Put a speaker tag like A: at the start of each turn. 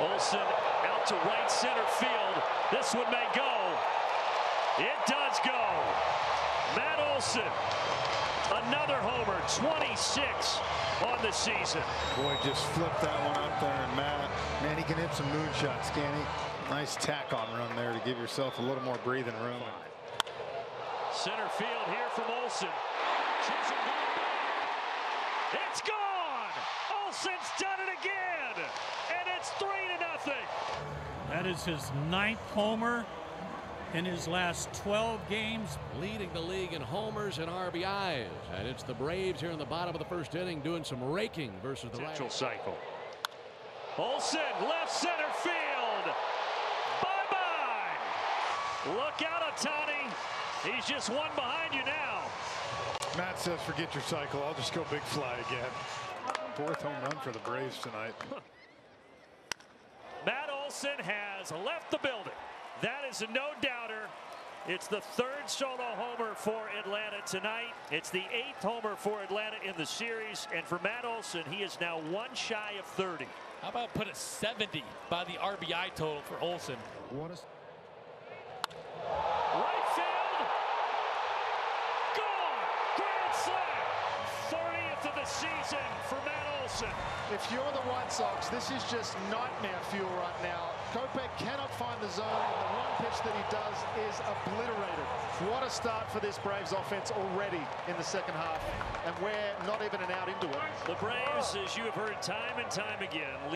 A: Olson out to right center field. This one may go. It does go. Matt Olson, another homer, 26 on the season.
B: Boy, just flip that one up there, and Matt, man, he can hit some moonshots, can he? Nice tack on run there to give yourself a little more breathing room.
A: Center field here from Olson. It's gone! Olson's done it again! And it's three to nothing!
C: That is his ninth homer in his last 12 games.
D: Leading the league in homers and RBIs. And it's the Braves here in the bottom of the first inning doing some raking versus the
A: Central
D: right.
A: cycle. Olson, left center field. Bye-bye. Look out, Ohtani. He's just one behind you now.
B: Matt says, forget your cycle. I'll just go big fly again. Fourth home run for the Braves tonight.
A: Matt Olson has left the building. That is a no-doubter. It's the third solo homer for Atlanta tonight. It's the eighth homer for Atlanta in the series. And for Matt Olson, he is now one shy of 30.
E: How about put a 70 by the RBI total for Olson?
B: What a
A: Right field. Gone. Grand slam. 30th of the season for Matt Olson.
F: If you're the White Sox, this is just nightmare fuel right now. Kopech cannot find the zone, and the one pitch that he does is obliterated. What a start for this Braves offense already in the second half, and we're not even an out into it.
A: The Braves, as you have heard time and time again,